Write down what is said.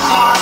Hard